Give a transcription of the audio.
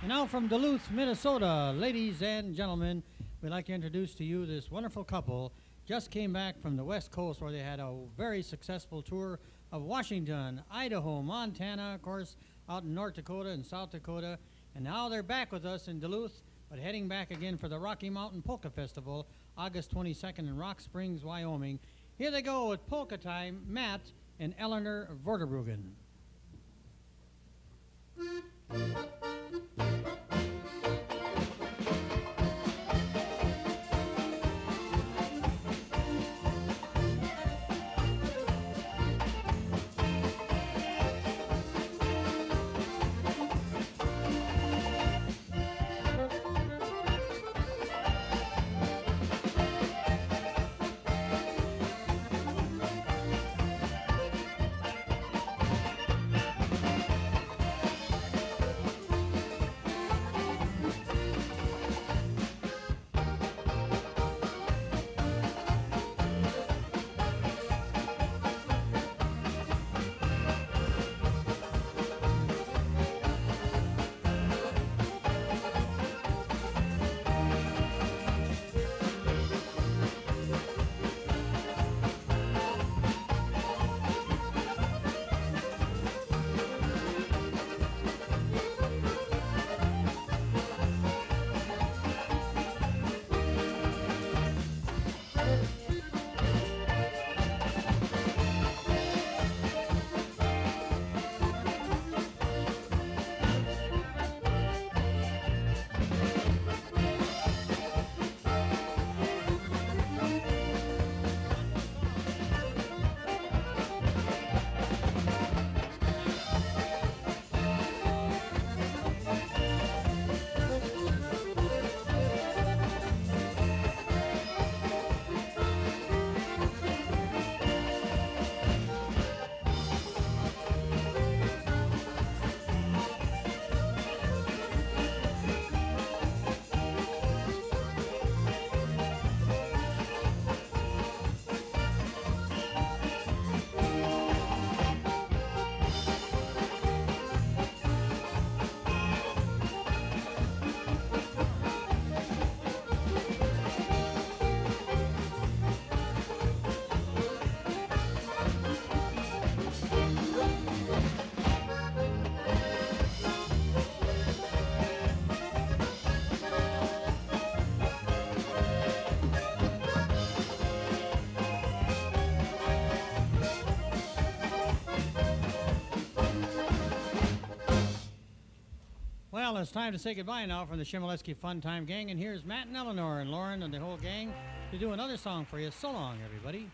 And now from Duluth, Minnesota, ladies and gentlemen, we'd like to introduce to you this wonderful couple. Just came back from the West Coast where they had a very successful tour of Washington, Idaho, Montana, of course, out in North Dakota and South Dakota. And now they're back with us in Duluth, but heading back again for the Rocky Mountain Polka Festival, August 22nd in Rock Springs, Wyoming. Here they go with Polka Time, Matt and Elenore Vorderbruggen. Well, it's time to say goodbye now from the Chmielewski Fun Time Gang, and here's Matt and Elenore and Lauren and the whole gang to do another song for you. So long, everybody.